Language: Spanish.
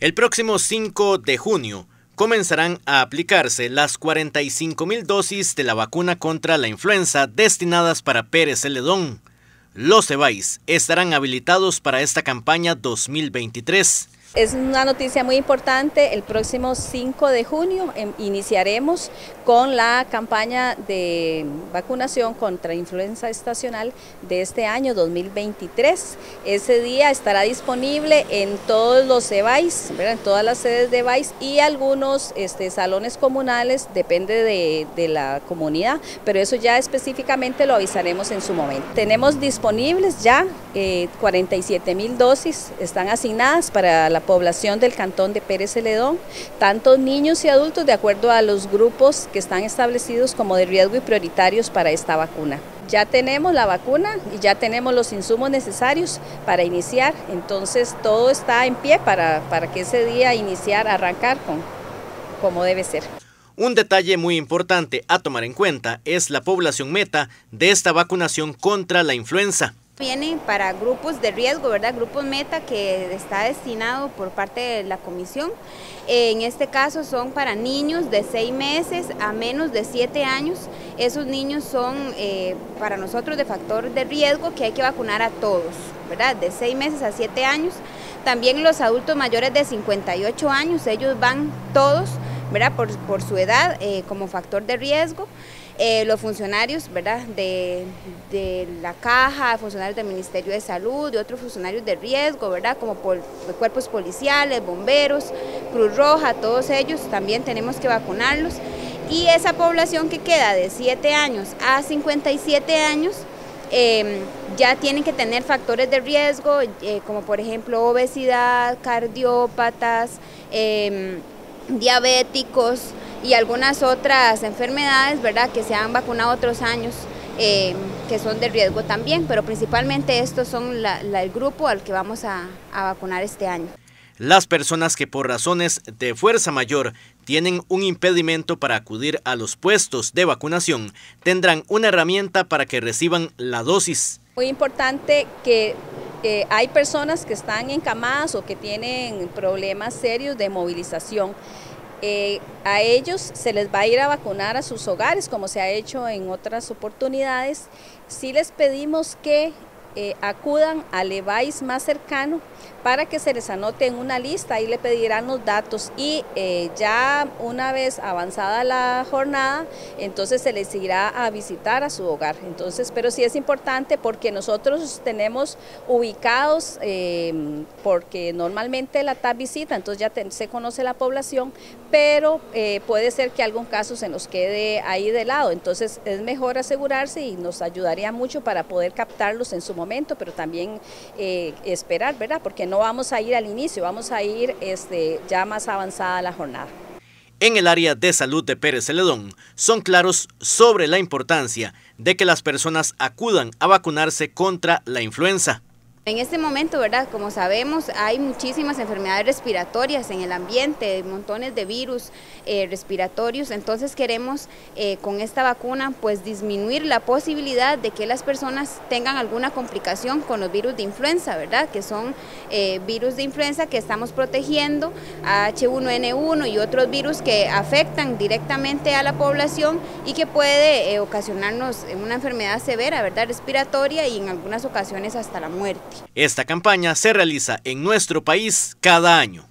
El próximo 5 de junio comenzarán a aplicarse las 45 mil dosis de la vacuna contra la influenza destinadas para Pérez Celedón. Los CEBAIS estarán habilitados para esta campaña 2023. Es una noticia muy importante. El próximo 5 de junio em, iniciaremos con la campaña de vacunación contra influenza estacional de este año 2023. Ese día estará disponible en todos los CEBAIS, en todas las sedes de VAIS y algunos este, salones comunales, depende de, la comunidad, pero eso ya específicamente lo avisaremos en su momento. Tenemos disponibles ya 47 eh, mil dosis, están asignadas para la población del cantón de Pérez Celedón, tanto niños y adultos de acuerdo a los grupos que están establecidos como de riesgo y prioritarios para esta vacuna. Ya tenemos la vacuna y ya tenemos los insumos necesarios para iniciar, entonces todo está en pie para, para que ese día iniciar, arrancar con, como debe ser. Un detalle muy importante a tomar en cuenta es la población meta de esta vacunación contra la influenza. Viene para grupos de riesgo, ¿verdad? Grupos meta que está destinado por parte de la comisión. En este caso son para niños de 6 meses a menos de 7 años. Esos niños son eh, para nosotros de factor de riesgo que hay que vacunar a todos, ¿verdad? De 6 meses a 7 años. También los adultos mayores de 58 años, ellos van todos, ¿verdad? Por, su edad eh, como factor de riesgo. Eh, los funcionarios ¿verdad? De, la caja, funcionarios del Ministerio de Salud, y otros funcionarios de riesgo, ¿verdad? como por, cuerpos policiales, bomberos, Cruz Roja, todos ellos también tenemos que vacunarlos. Y esa población que queda de 7 años a 57 años, em, ya tienen que tener factores de riesgo, eh, como por ejemplo obesidad, cardiópatas, em, diabéticos, y algunas otras enfermedades, ¿verdad?, que se han vacunado otros años. Eh, que son de riesgo también, pero principalmente estos son el grupo al que vamos a, a vacunar este año. Las personas que por razones de fuerza mayor tienen un impedimento para acudir a los puestos de vacunación tendrán una herramienta para que reciban la dosis. Muy importante que eh, hay personas que están encamadas o que tienen problemas serios de movilización. Eh, a ellos se les va a ir a vacunar a sus hogares, como se ha hecho en otras oportunidades. Sí les pedimos que eh, acudan al EVAIS más cercano para que se les anote en una lista, ahí le pedirán los datos. Y eh, ya una vez avanzada la jornada, entonces se les irá a visitar a su hogar. Entonces, pero sí es importante porque nosotros tenemos ubicados, eh, porque normalmente la TAP visita, entonces ya se conoce la población, pero puede ser que algún caso se nos quede ahí de lado, entonces es mejor asegurarse y nos ayudaría mucho para poder captarlos en su momento, pero también eh, esperar, ¿verdad? Porque no vamos a ir al inicio, vamos a ir este, ya más avanzada la jornada. En el área de salud de Pérez Celedón son claros sobre la importancia de que las personas acudan a vacunarse contra la influenza. En este momento, ¿verdad? Como sabemos, hay muchísimas enfermedades respiratorias en el ambiente, montones de virus eh, respiratorios, entonces queremos eh, con esta vacuna pues disminuir la posibilidad de que las personas tengan alguna complicación con los virus de influenza, ¿verdad? Que son eh, virus de influenza que estamos protegiendo, H1N1 y otros virus que afectan directamente a la población y que puede ocasionarnos una enfermedad severa, ¿verdad? Respiratoria y en algunas ocasiones hasta la muerte. Esta campaña se realiza en nuestro país cada año.